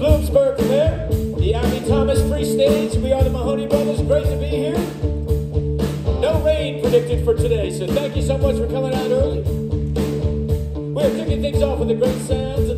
Bloomsburg from there. The Abby Thomas Free Stage. We are the Mahoney Brothers. Great to be here. No rain predicted for today, so thank you so much for coming out early. We're kicking things off with the great sounds